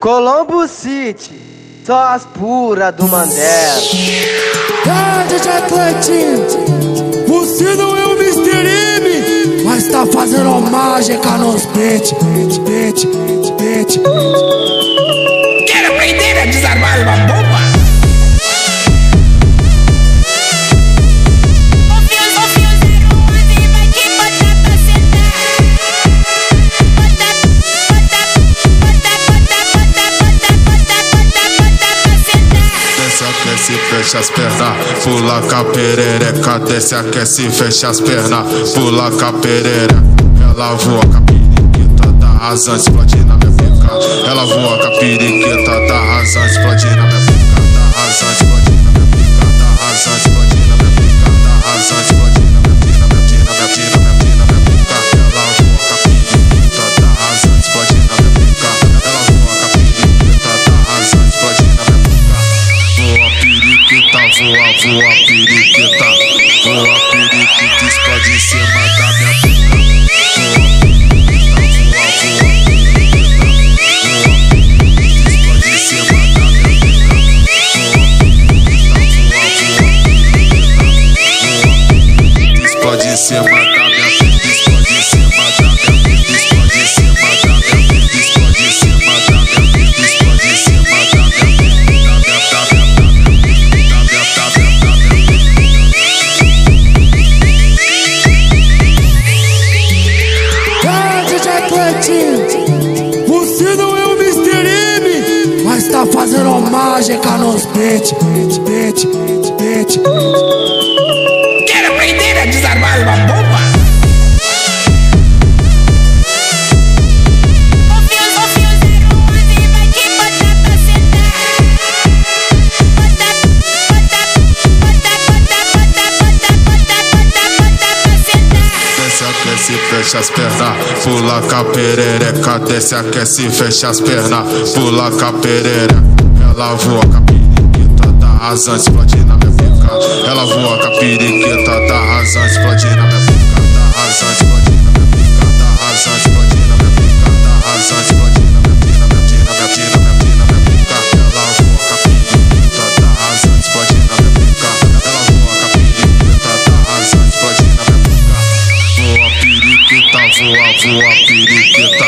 Colombo City, só as puras do Mandela. Ah, DJ Cleitinho, você não é o Mr. M, mas tá fazendo mágica nos beat, beat, beat, beat. Quer aprender a desarmar uma bomba? Aquece, fecha as pernas, pula com a perereca. Desce, aquece, fecha as pernas, pula com a perereca. Ela voa com a periquita, tá arrasando, explode na minha pica. Ela voa com a periquita, tá arrasando, explode na minha pica. Tá arrasando, voa, voa periquita Voa periquita, explode em cima da minha explode em cima da minha mágica nos beat, beat, beat, beat. Quer aprender a desarmar uma bomba? Aquece, fecha as pernas, pula com a perereca. Desce, aquece, fecha as pernas, pula com a perereca. Ela voa com a periquita da razão, explode na minha boca. Ela voa com a periquita da razão, explode na minha boca. Da razão, explode na minha boca. Da razão, explode na minha boca. Da razão, explode na minha boca. Ela voa a periquita da razão, explode na minha boca. Ela voa a periquita da razão, explode na minha boca. Voa periquita, voa, voa periquita.